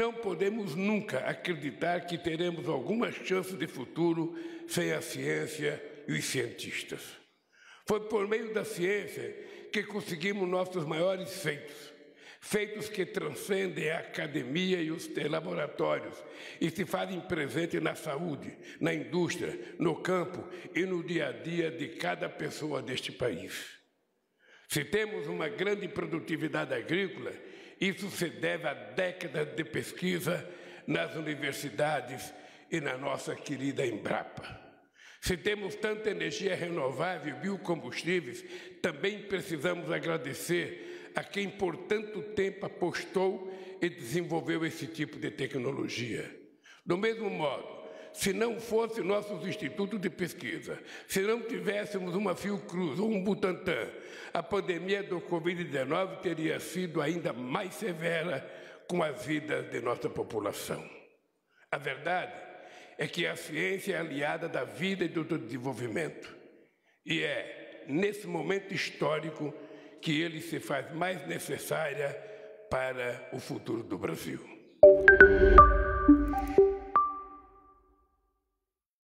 Não podemos nunca acreditar que teremos alguma chance de futuro sem a ciência e os cientistas. Foi por meio da ciência que conseguimos nossos maiores feitos, feitos que transcendem a academia e os laboratórios e se fazem presente na saúde, na indústria, no campo e no dia a dia de cada pessoa deste país. Se temos uma grande produtividade agrícola, isso se deve a décadas de pesquisa nas universidades e na nossa querida Embrapa. Se temos tanta energia renovável e biocombustíveis, também precisamos agradecer a quem por tanto tempo apostou e desenvolveu esse tipo de tecnologia. Do mesmo modo, se não fosse nossos institutos de pesquisa, se não tivéssemos uma Fiocruz ou um Butantan, a pandemia do Covid-19 teria sido ainda mais severa com as vidas de nossa população. A verdade é que a ciência é aliada da vida e do desenvolvimento. E é nesse momento histórico que ele se faz mais necessária para o futuro do Brasil.